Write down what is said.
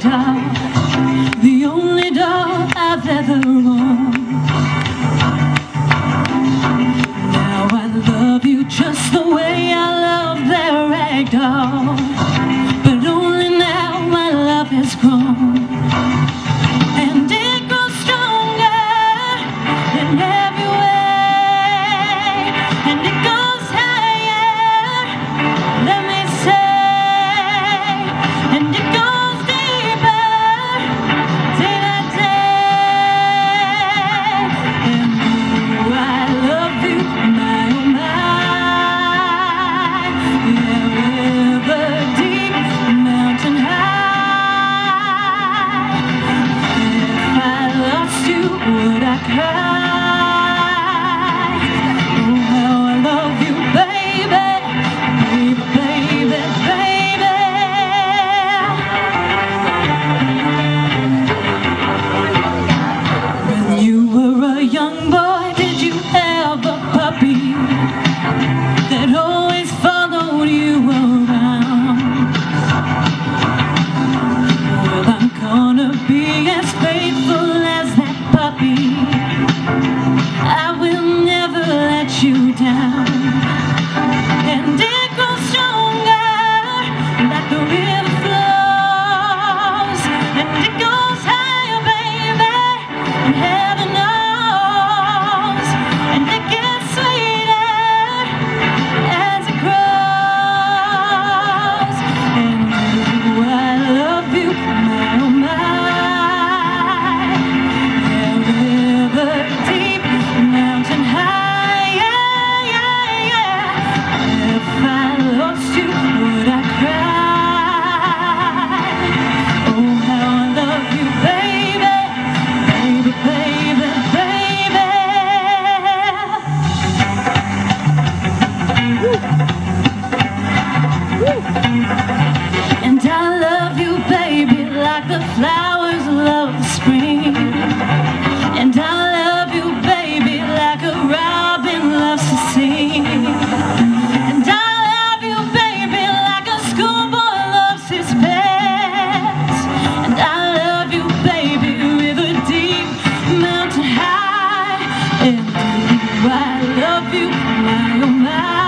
doll, the only doll I've ever worn. Now I love you just the way I love that rag doll, but only now my love has grown. Be as faithful as that puppy. I will never let you down. And I love you, baby, like a robin loves to sing. And I love you, baby, like a schoolboy loves his pets. And I love you, baby, river deep, mountain high. And I love you, my oh my.